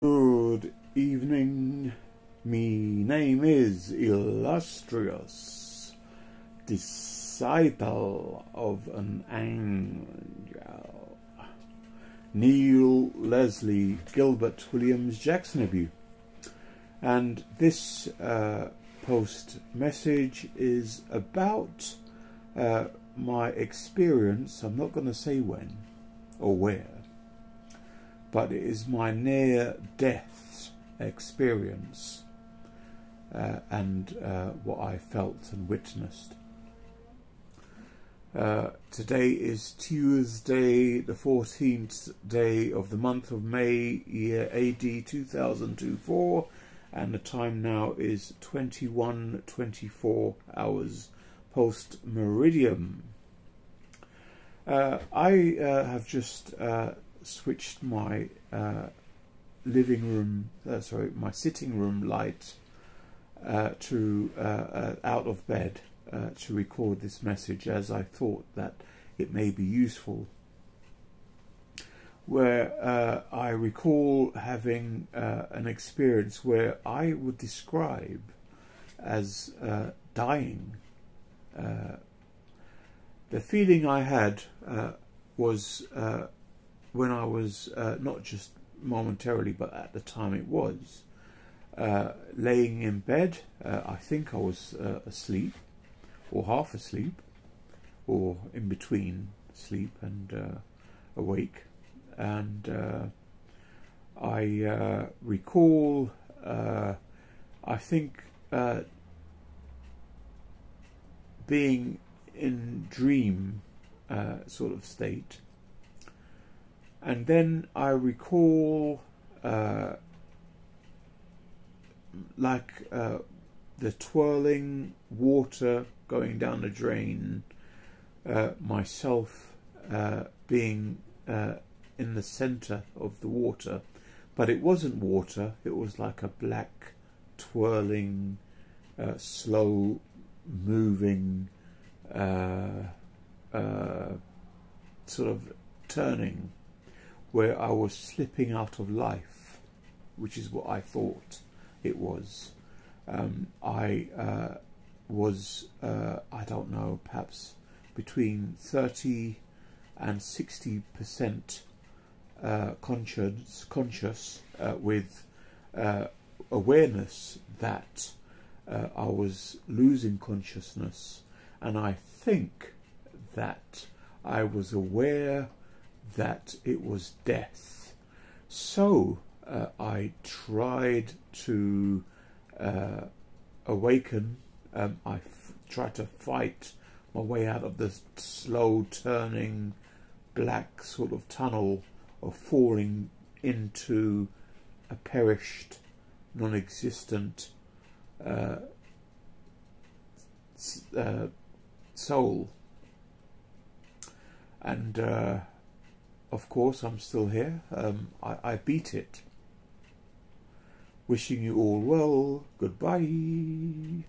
Good evening. Me name is Illustrious, disciple of an angel. Neil Leslie Gilbert Williams Jackson of you. And this uh, post message is about uh, my experience. I'm not going to say when or where but it is my near death experience uh, and uh, what I felt and witnessed. Uh, today is Tuesday, the 14th day of the month of May, year AD 2024, and the time now is 21:24 hours post meridian. Uh, I uh, have just uh, switched my uh, living room, uh, sorry, my sitting room light uh, to uh, uh, out of bed uh, to record this message, as I thought that it may be useful. Where I recall having an experience where I would describe as dying. the feeling I had was when I was uh, not just momentarily, but at the time it was uh, laying in bed. Uh, I think I was uh, asleep, or half asleep, or in between sleep and uh, awake, and uh, I recall. I think being in dream sort of state and then I recall uh, like uh, the twirling water going down the drain, uh, myself uh, being uh, in the center of the water, but it wasn't water, it was like a black twirling, uh, slow moving, sort of turning where I was slipping out of life, which is what I thought it was. Um, I uh, was, uh, I don't know, perhaps between 30 and 60 percent uh, conscious, conscious uh, with uh, awareness that uh, I was losing consciousness, and I think that I was aware that it was death. So uh, I tried to uh, awaken. Um, I tried to fight my way out of the slow turning black sort of tunnel of falling into a perished, non existent uh, uh, soul. And uh, of course, I'm still here. Um, I, I beat it. Wishing you all well. Goodbye.